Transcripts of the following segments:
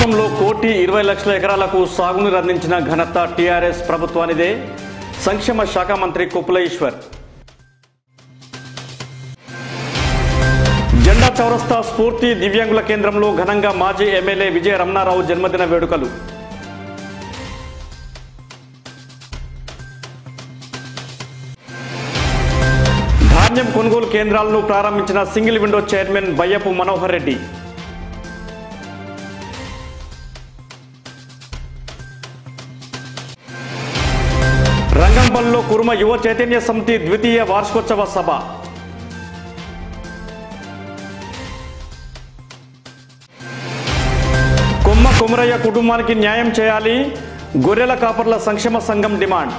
కోటి ఇరవై లక్షల ఎకరాలకు సాగునీరు అందించిన ఘనత టీఆర్ఎస్ ప్రభుత్వానిదే. సంక్షేమ శాఖ మంత్రి కుప్పుల ఈశ్వర్ జెండా చౌరస్తా స్ఫూర్తి దివ్యాంగుల కేంద్రంలో ఘనంగా మాజీ ఎమ్మెల్యే విజయ రమణారావు జన్మదిన వేడుకలు. ధాన్యం కొనుగోలు కేంద్రాలను ప్రారంభించిన single window chairman Bayyapu Manohar Reddy. రంగంపల్లిలో Kuruma Yuva Chaitanya సమితి ద్వితీయ వార్షికోత్సవ సభ. కొమ్మ కుమరయ్య కుటుంబానికి న్యాయం చేయాలి గొర్రెల కాపర్ల సంక్షేమ సంఘం డిమాండ్.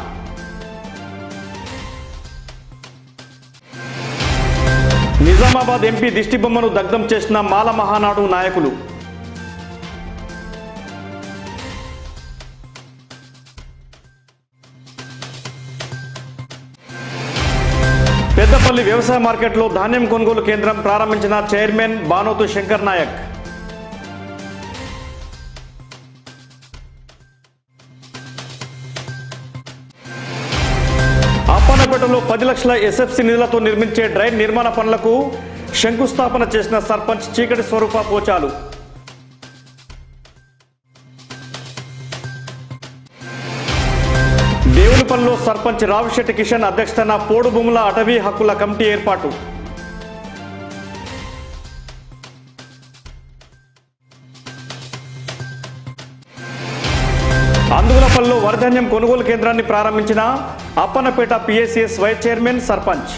నిజామాబాద్ ఎంపీ దిష్టిబొమ్మను దగ్ధం చేసిన మాల మహానాడు నాయకులు. పెద్దపల్లి వ్యవసాయ మార్కెట్లో ధాన్యం కొనుగోలు కేంద్రం ప్రారంభించిన చైర్మన్ బానోతు శంకర్ నాయక్. అప్పన్నపేటలో పది లక్షల ఎస్ఎఫ్సి నిధులతో నిర్మించే డ్రైన్ నిర్మాణ పనులకు శంకుస్థాపన చేసిన సర్పంచ్ చీకటి స్వరూప పోచాలు. దేవునిపల్లిలో సర్పంచ్ రావిశెట్టి కిషన్ అధ్యక్షతన పోడు భూముల అటవీ హక్కుల కమిటీ ఏర్పాటు. అందుగులపల్లిలో వరధాన్యం కొనుగోలు కేంద్రాన్ని ప్రారంభించిన Appannapet PSCS vice chairman sarpanch.